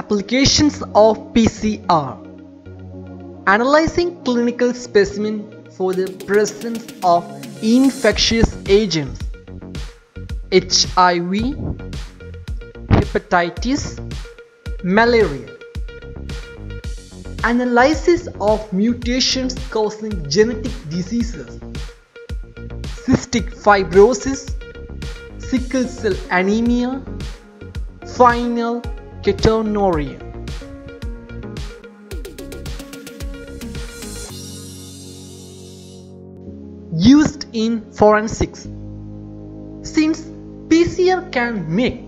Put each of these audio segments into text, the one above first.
Applications of PCR Analyzing clinical specimen for the presence of infectious agents. HIV, hepatitis, malaria. Analysis of mutations causing genetic diseases, cystic fibrosis, sickle cell anemia, phenyl ketonuria. Used in forensics. Since PCR can make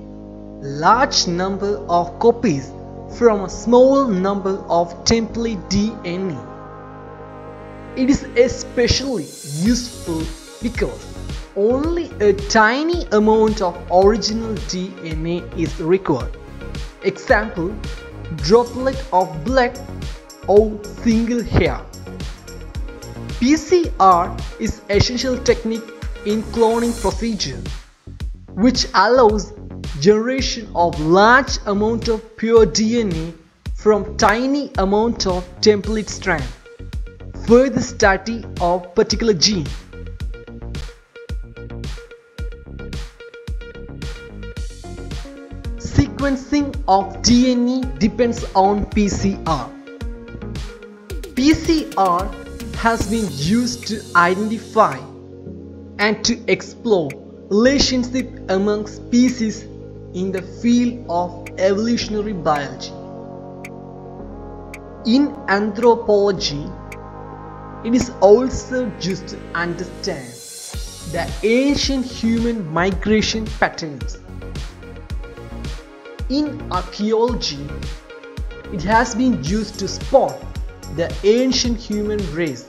large number of copies from a small number of template DNA. It is especially useful because only a tiny amount of original DNA is required. Example, droplet of blood or single hair. PCR is essential technique in cloning procedure which allows generation of large amount of pure DNA from tiny amount of template strand for the study of particular gene. Sequencing of DNA depends on PCR. PCR has been used to identify and to explore relationship among species in the field of evolutionary biology. In anthropology, it is also used to understand the ancient human migration patterns. In archaeology, it has been used to spot the ancient human race.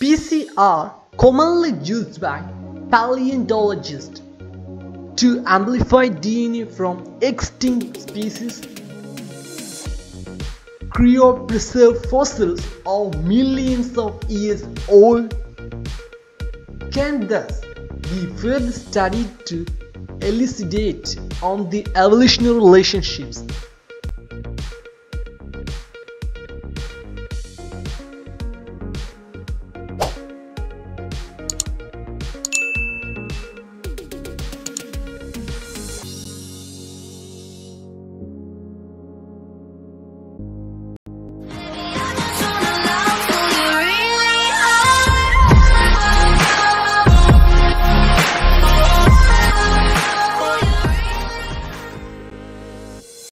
PCR commonly used by paleontologists to amplify DNA from extinct species, cryopreserved fossils of millions of years old can thus be further studied to elucidate on the evolutionary relationships